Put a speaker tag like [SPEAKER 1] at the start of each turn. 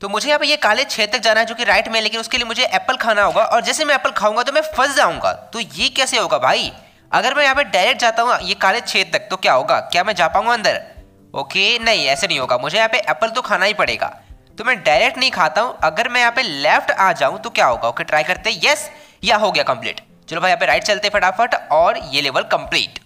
[SPEAKER 1] तो मुझे यहाँ पे ये काले छेद तक जाना है जो कि राइट में लेकिन उसके लिए मुझे एप्पल खाना होगा और जैसे मैं एप्पल खाऊँगा तो मैं फंस जाऊँगा। तो ये कैसे होगा भाई? अगर मैं यहाँ पे डायरेक्ट जाता हूँ, ये काले छेद तक तो क्या होगा? क्या मैं जा पाऊँगा अंदर? ओके नहीं, ऐसे नहीं होगा। मुझे यहाँ पे एप्पल तो खाना ही पड़ेगा। तो मैं डायरेक्ट नहीं खाता हूँ। अगर मैं यहाँ पे लेफ़्ट आ जाऊँ तो क्या होगा? ओके ट्राई करते यस या हो गया कंप्लीट चलो भाई, यहाँ पे राइट चलते फटाफट और ये लेवल कंप्लीट